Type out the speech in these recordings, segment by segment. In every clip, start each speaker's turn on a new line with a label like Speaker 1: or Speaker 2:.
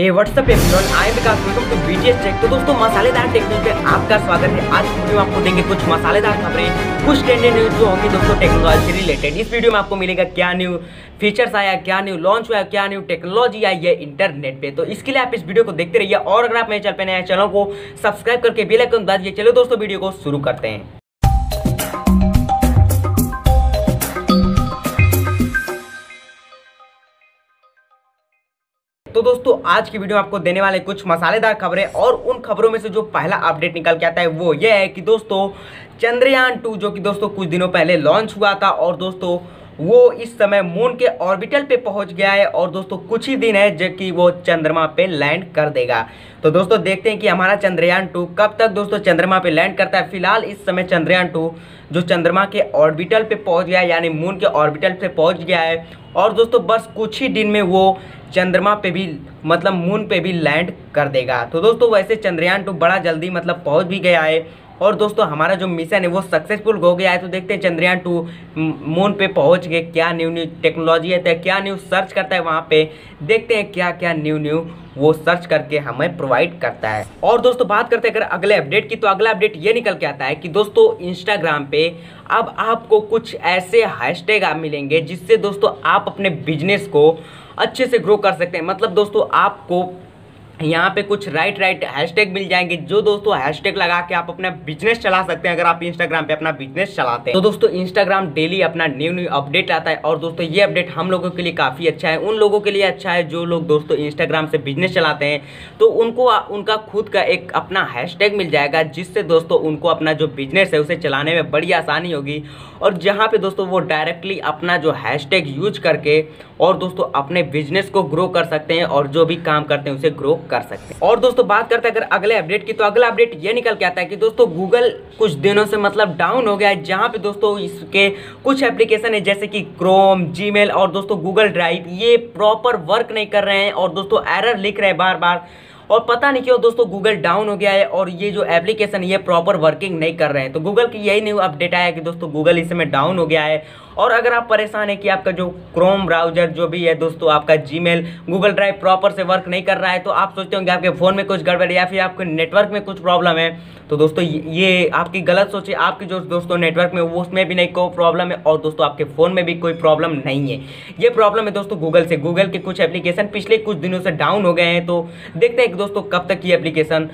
Speaker 1: Hey what's up everyone I Vikas welcome to BTS tech तो दोस्तों, मसालेदार technique पे आपका स्वागत है। आज वीडियो में आपको देंगे कुछ मसालेदार खबरें, कुछ ट्रेंडिंग न्यूज़ जो होंगी दोस्तों टेक्नोलॉजी से रिलेटेड इस वीडियो में आपको मिलेगा क्या न्यू फीचर्स आया, क्या न्यू लॉन्च हुआ, क्या न्यू टेक्नोलॉजी आई है इंटरनेट पे। तो इसके लिए आप इस वीडियो को देखते रहिए और अगर आप मेरे चैनल पे नए चैनल को सब्सक्राइब करके बेल आइकन दबा दीजिए। चलो दोस्तों, वीडियो को शुरू करते हैं। तो दोस्तों, आज की वीडियो आपको देने वाले कुछ मसालेदार खबरें और उन खबरों में से जो पहला अपडेट निकल के आता है वो ये है कि दोस्तों, चंद्रयान टू, जो कि दोस्तों कुछ दिनों पहले लॉन्च हुआ था और दोस्तों वो इस समय मून के ऑर्बिटल पे पहुँच गया है और दोस्तों कुछ ही दिन है जबकि वो चंद्रमा पे लैंड कर देगा। तो दोस्तों देखते हैं कि हमारा चंद्रयान टू कब तक दोस्तों चंद्रमा पे लैंड करता है। फ़िलहाल इस समय चंद्रयान टू जो चंद्रमा के ऑर्बिटल पे पहुँच गया है, यानी मून के ऑर्बिटल पे पहुँच गया है और दोस्तों बस कुछ ही दिन में वो चंद्रमा पे भी मतलब मून पे भी लैंड कर देगा। तो दोस्तों वैसे चंद्रयान टू बड़ा जल्दी मतलब पहुँच भी गया है और दोस्तों, हमारा जो मिशन है, वो सक्सेसफुल हो गया है। तो देखते हैं चंद्रयान टू मून पे पहुँच गए। क्या न्यू न्यू टेक्नोलॉजी है क्या न्यू सर्च करता है वहाँ पे? देखते हैं क्या क्या न्यू न्यू वो सर्च करके हमें प्रोवाइड करता है। और दोस्तों, बात करते हैं अगर अगले अपडेट की तो अगला अपडेट ये निकल के आता है कि दोस्तों इंस्टाग्राम पे अब आपको कुछ ऐसे हैशटैग आप मिलेंगे, जिससे दोस्तों, आप अपने बिज़नेस को अच्छे से ग्रो कर सकते हैं। मतलब दोस्तों, आपको यहाँ पे कुछ राइट राइट हैशटैग मिल जाएँगे। जो दोस्तों हैशटैग लगा के आप अपना बिज़नेस चला सकते हैं, अगर आप इंस्टाग्राम पे अपना बिज़नेस चलाते हैं। तो दोस्तों इंस्टाग्राम डेली अपना न्यू न्यू अपडेट आता है और दोस्तों, ये अपडेट हम लोगों के लिए काफ़ी अच्छा है। उन लोगों के लिए अच्छा है जो लोग दोस्तों इंस्टाग्राम से बिज़नेस चलाते हैं। तो उनको, उनका खुद का एक अपना हैशटैग मिल जाएगा, जिससे दोस्तों उनको अपना जो बिज़नेस है उसे चलाने में बड़ी आसानी होगी। और जहाँ पे दोस्तों वो डायरेक्टली अपना जो हैशटैग यूज़ करके और दोस्तों अपने बिज़नेस को ग्रो कर सकते हैं और जो भी काम करते हैं उसे ग्रो कर सकते हैं। और दोस्तों, बात करते हैं अगर अगले अपडेट की तो अगला अपडेट ये निकल के आता है कि दोस्तों गूगल कुछ दिनों से मतलब डाउन हो गया है, जहाँ पे दोस्तों इसके कुछ एप्लीकेशन है, जैसे कि क्रोम जीमेल और दोस्तों गूगल ड्राइव ये प्रॉपर वर्क नहीं कर रहे हैं और दोस्तों एरर लिख रहे हैं बार बार और पता नहीं क्यों दोस्तों गूगल डाउन हो गया है और ये जो एप्लीकेशन ये प्रॉपर वर्किंग नहीं कर रहे हैं। तो गूगल की यही न्यू अपडेट आया कि दोस्तों गूगल इस समय डाउन हो गया है और अगर आप परेशान हैं कि आपका जो क्रोम ब्राउज़र जो भी है दोस्तों, आपका जीमेल गूगल ड्राइव प्रॉपर से वर्क नहीं कर रहा है तो आप सोचते होंगे आपके फ़ोन में कुछ गड़बड़ या फिर आपके नेटवर्क में कुछ प्रॉब्लम है। तो दोस्तों, ये आपकी गलत सोचे आपके जो दोस्तों नेटवर्क में, उसमें भी नहीं कोई प्रॉब्लम है और दोस्तों, आपके फ़ोन में भी कोई प्रॉब्लम नहीं है। ये प्रॉब्लम है दोस्तों गूगल से। गूगल के कुछ एप्लीकेशन पिछले कुछ दिनों से डाउन हो गए हैं तो देखते हैं कि दोस्तों कब तक ये एप्लीकेशन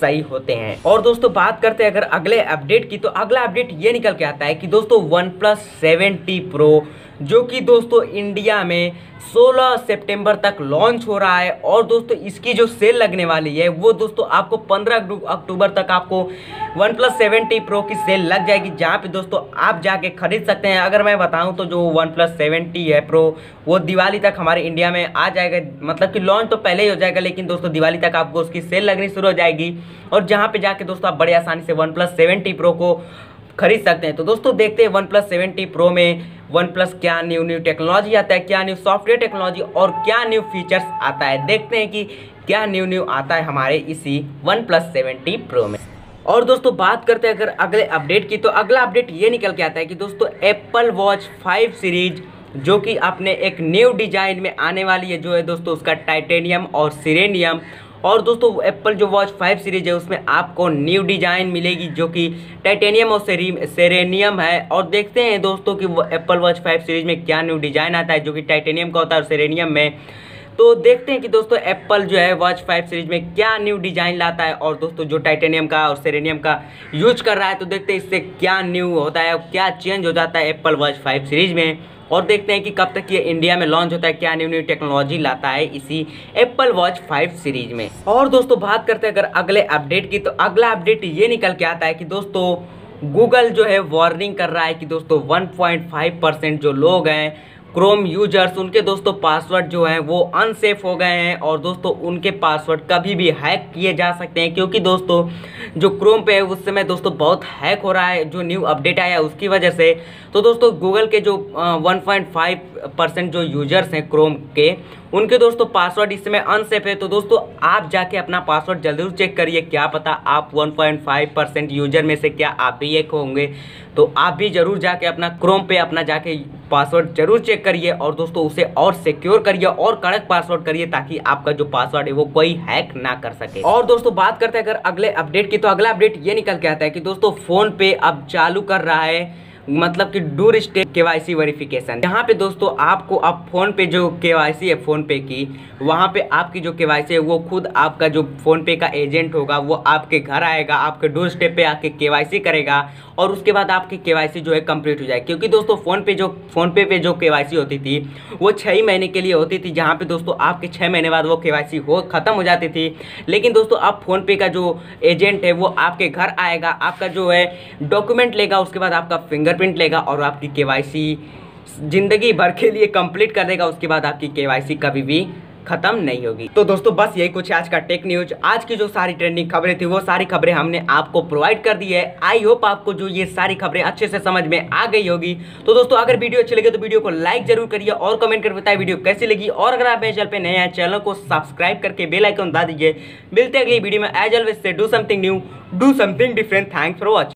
Speaker 1: सही होते हैं। और दोस्तों, बात करते हैं अगर अगले अपडेट की तो अगला अपडेट ये निकल के आता है कि दोस्तों, वन प्लस सेवेंटी प्रो जो कि दोस्तों इंडिया में 16 सितंबर तक लॉन्च हो रहा है। और दोस्तों इसकी जो सेल लगने वाली है, वो दोस्तों आपको 15 अक्टूबर तक आपको वन प्लस सेवेंटी प्रो की सेल लग जाएगी, जहाँ पे दोस्तों आप जाके खरीद सकते हैं। अगर मैं बताऊँ तो जो वन प्लस सेवेंटी है प्रो वो दिवाली तक हमारे इंडिया में आ जाएगा। मतलब कि लॉन्च तो पहले ही हो जाएगा, लेकिन दोस्तों दिवाली तक आपको उसकी सेल लगनी शुरू हो जाएगी। और जहाँ पर जाके दोस्तों आप बड़ी आसानी से वन प्लस सेवेंटी प्रो को खरीद सकते हैं। तो दोस्तों, देखते हैं वन प्लस सेवेंटी प्रो में वन प्लस क्या न्यू न्यू टेक्नोलॉजी आता है, क्या न्यू सॉफ्टवेयर टेक्नोलॉजी और क्या न्यू फीचर्स आता है। देखते हैं कि क्या न्यू न्यू आता है हमारे इसी वन प्लस सेवेंटी प्रो में। और दोस्तों, बात करते हैं अगर अगले अपडेट की तो अगला अपडेट ये निकल के आता है कि दोस्तों एप्पल वॉच फाइव सीरीज़ जो कि अपने एक न्यू डिज़ाइन में आने वाली है, जो है दोस्तों, उसका टाइटेनियम और सिरेनियम और दोस्तों एप्पल जो वॉच फाइव सीरीज़ है, उसमें आपको न्यू डिज़ाइन मिलेगी जो कि टाइटेनियम और सेरेनियम है। और देखते हैं दोस्तों कि एप्पल वॉच फाइव सीरीज़ में क्या न्यू डिज़ाइन आता है, जो कि टाइटेनियम का होता है और सेरेनियम में। तो देखते हैं कि दोस्तों एप्पल जो है वॉच फाइव सीरीज़ में क्या न्यू डिज़ाइन लाता है और दोस्तों, जो टाइटेनियम का और सेरेनियम का यूज़ कर रहा है तो देखते हैं इससे क्या न्यू होता है और क्या चेंज हो जाता है एप्पल वॉच फाइव सीरीज़ में। और देखते हैं कि कब तक ये इंडिया में लॉन्च होता है, क्या न्यू न्यू टेक्नोलॉजी लाता है इसी एप्पल वॉच फाइव सीरीज़ में। और दोस्तों, बात करते हैं अगर अगले अपडेट की तो अगला अपडेट ये निकल के आता है कि दोस्तों गूगल जो है वार्निंग कर रहा है कि दोस्तों 1.5 परसेंट जो लोग हैं क्रोम यूज़र्स उनके दोस्तों पासवर्ड जो हैं, वो अनसेफ हो गए हैं और दोस्तों उनके पासवर्ड कभी भी हैक किए जा सकते हैं क्योंकि दोस्तों, जो क्रोम पे है, उस समय दोस्तों बहुत हैक हो रहा है, जो न्यू अपडेट आया है, उसकी वजह से। तो दोस्तों गूगल के जो वन परसेंट जो यूज़र्स हैं क्रोम के, उनके दोस्तों पासवर्ड इस समय अनसेफ है। तो दोस्तों, आप जाके अपना पासवर्ड ज़रूर चेक करिए, क्या पता आप 1.5 परसेंट यूज़र में से क्या आप भी एक होंगे। तो आप भी ज़रूर जाके अपना क्रोम पे अपना जाके पासवर्ड ज़रूर चेक करिए और दोस्तों उसे और सिक्योर करिए और कड़क पासवर्ड करिए ताकि आपका जो पासवर्ड है वो कोई हैक ना कर सके। और दोस्तों बात करते हैं अगर अगले अपडेट की तो अगला अपडेट ये निकल के आता है कि दोस्तों फ़ोन पे अब चालू कर रहा है मतलब कि डोर स्टेप के वाई सी वेरिफिकेशन। यहाँ पे दोस्तों, आपको आप फ़ोन पे जो के वाई सी है, फ़ोन पे की, वहाँ पे आपकी जो के वाई सी है, वो खुद आपका जो फ़ोन पे का एजेंट होगा, वो आपके घर आएगा, आपके डोर स्टेप पे आके सी करेगा, और उसके बाद आपकी के वाई सी जो है कंप्लीट हो जाएगी। क्योंकि दोस्तों, फ़ोन पे जो, फ़ोन पे पे जो सी होती थी, वो छः महीने के लिए होती थी, जहाँ पे दोस्तों, आपके छः महीने बाद वो के वाई सी हो, खत्म हो जाती थी। लेकिन दोस्तों, अब फ़ोन पे का जो एजेंट है, वो आपके घर आएगा, आपका जो है डॉक्यूमेंट लेगा, उसके बाद आपका फिंगर फिंगरप्रिंट लेगा और आपकी के ज़िंदगी भर के लिए कंप्लीट कर देगा, उसके बाद आपकी के कभी भी खत्म नहीं होगी। तो दोस्तों, बस यही कुछ आज का टेक न्यूज़ आज की जो सारी ट्रेंडिंग खबरें थी, वो सारी खबरें हमने आपको प्रोवाइड कर दी है। आई होप आपको जो ये सारी खबरें अच्छे से समझ में आ गई होगी। तो दोस्तों, अगर वीडियो अच्छी लगे तो वीडियो को लाइक ज़रूर करिए और कमेंट कर बताए वीडियो कैसी लगी। और अगर आप चैनल पे नए हैं, चैनल को सब्सक्राइब करके बेल आइकन दबा दीजिए। मिलते अगली वीडियो में। As always say do something new do something different thanks for watching